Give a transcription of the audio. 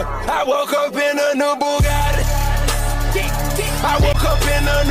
I woke up in a new Bugatti. I woke up in a new